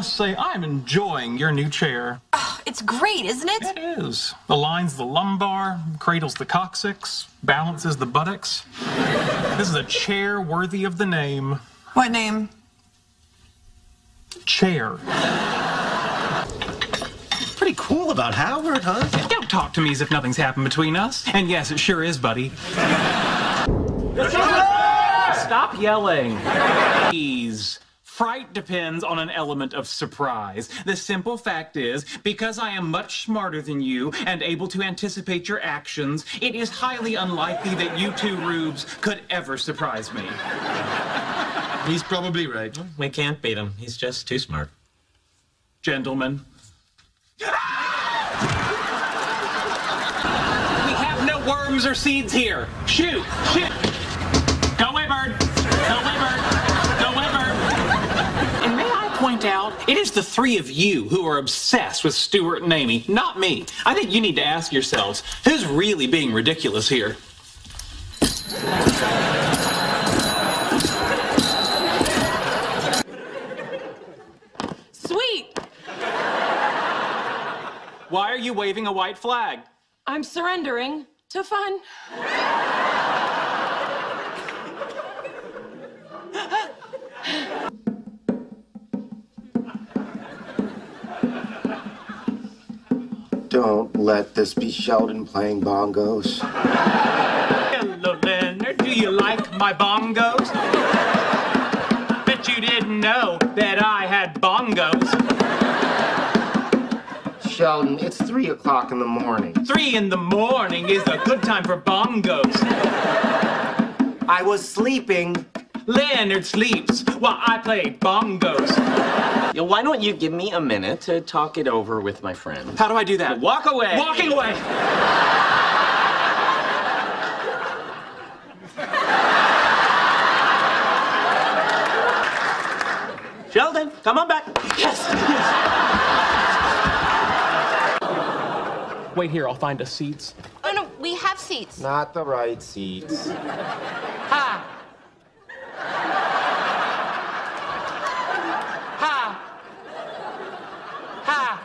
must say I'm enjoying your new chair. Ah, it's great, isn't it? It is. Aligns the lumbar, cradles the coccyx, balances the buttocks. This is a chair worthy of the name. What name? Chair. Pretty cool about Howard, huh? Don't talk to me as if nothing's happened between us. And yes, it sure is, buddy. Stop yelling. Please. Fright depends on an element of surprise. The simple fact is, because I am much smarter than you and able to anticipate your actions, it is highly unlikely that you two rubes could ever surprise me. He's probably right. We can't beat him. He's just too smart. Gentlemen. We have no worms or seeds here. Shoot! Shoot! Go away, bird! Go away, out, it is the three of you who are obsessed with Stuart and Amy, not me. I think you need to ask yourselves, who's really being ridiculous here? Sweet! Why are you waving a white flag? I'm surrendering to fun. Don't let this be Sheldon playing bongos. Hello, Leonard. Do you like my bongos? Bet you didn't know that I had bongos. Sheldon, it's three o'clock in the morning. Three in the morning is a good time for bongos. I was sleeping. Leonard sleeps while I play bongos. Yeah, why don't you give me a minute to talk it over with my friend? How do I do that? Walk away. Walking away. Sheldon, come on back. Yes. yes. Wait here. I'll find us seats. Oh no, we have seats. Not the right seats. Ha. Ha. Ha.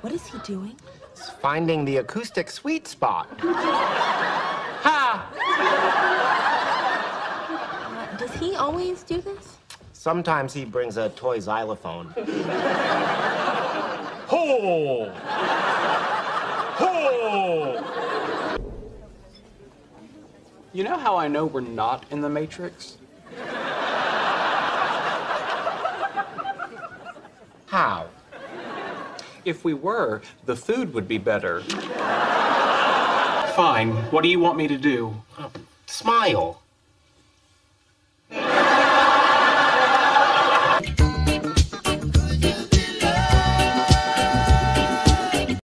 What is he doing? It's finding the acoustic sweet spot. Ha. Uh, does he always do this? Sometimes he brings a toy xylophone. Ho. Ho. You know how I know we're not in the Matrix? How? If we were, the food would be better. Fine. What do you want me to do? Smile.